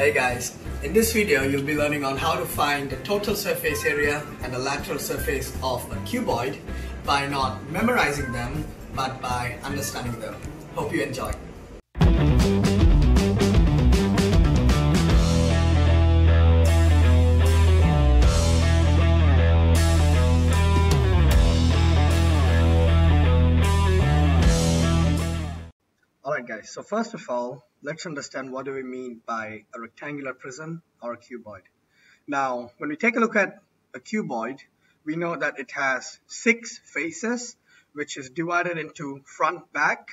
Hey guys, in this video you'll be learning on how to find the total surface area and the lateral surface of a cuboid by not memorizing them but by understanding them. Hope you enjoy. Guys, so first of all, let's understand what do we mean by a rectangular prism or a cuboid. Now, when we take a look at a cuboid, we know that it has six faces, which is divided into front, back,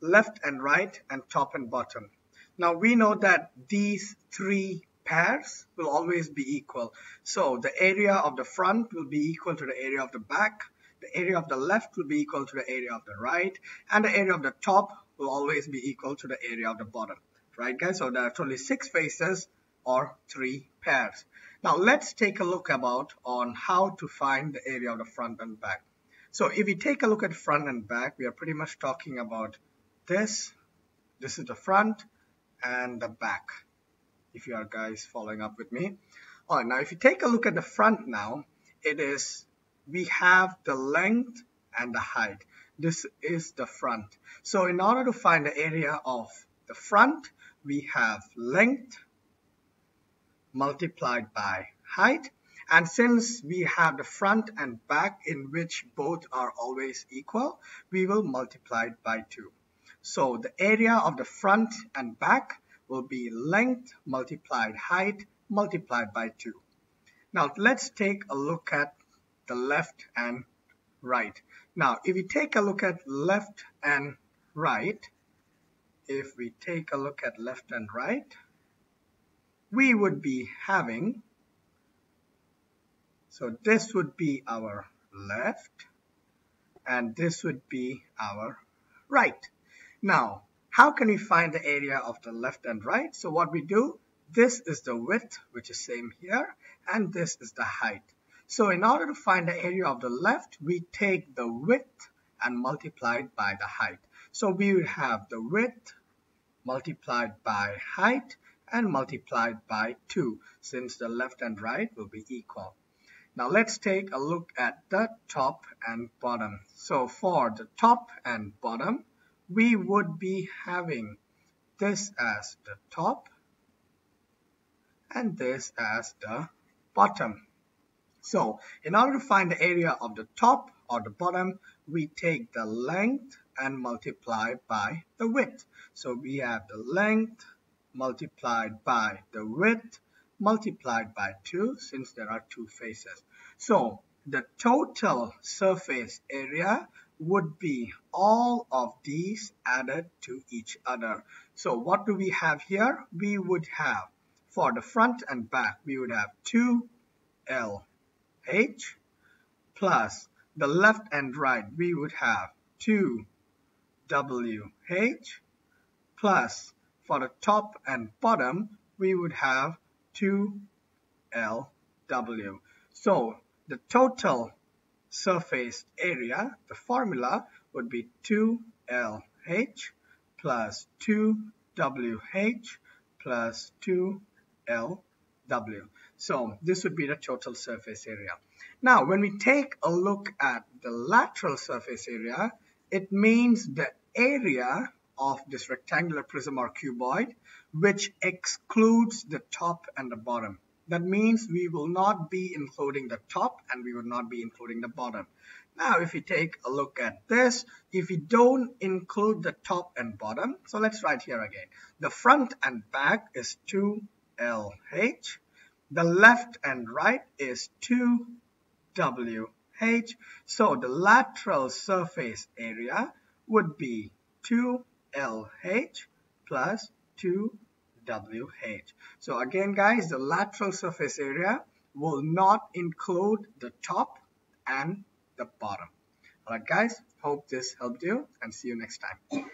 left and right, and top and bottom. Now, we know that these three pairs will always be equal. So, the area of the front will be equal to the area of the back, the area of the left will be equal to the area of the right, and the area of the top will always be equal to the area of the bottom. Right guys, so there are only six faces or three pairs. Now let's take a look about on how to find the area of the front and back. So if we take a look at front and back, we are pretty much talking about this. This is the front and the back. If you are guys following up with me. Alright, now if you take a look at the front now, it is, we have the length and the height. This is the front. So in order to find the area of the front, we have length multiplied by height. And since we have the front and back in which both are always equal, we will multiply it by 2. So the area of the front and back will be length multiplied height multiplied by 2. Now let's take a look at the left and right. Now, if we take a look at left and right, if we take a look at left and right, we would be having, so this would be our left, and this would be our right. Now, how can we find the area of the left and right? So what we do, this is the width, which is same here, and this is the height. So in order to find the area of the left, we take the width and multiply it by the height. So we would have the width multiplied by height and multiplied by 2 since the left and right will be equal. Now let's take a look at the top and bottom. So for the top and bottom, we would be having this as the top and this as the bottom. So in order to find the area of the top or the bottom, we take the length and multiply by the width. So we have the length multiplied by the width multiplied by 2 since there are two faces. So the total surface area would be all of these added to each other. So what do we have here? We would have for the front and back, we would have 2L h plus the left and right we would have 2wh plus for the top and bottom we would have 2lw. So the total surface area, the formula would be 2lh plus 2wh plus 2lw. So this would be the total surface area. Now, when we take a look at the lateral surface area, it means the area of this rectangular prism or cuboid, which excludes the top and the bottom. That means we will not be including the top and we will not be including the bottom. Now, if we take a look at this, if we don't include the top and bottom, so let's write here again. The front and back is 2LH the left and right is 2WH. So the lateral surface area would be 2LH plus 2WH. So again guys, the lateral surface area will not include the top and the bottom. Alright guys, hope this helped you and see you next time.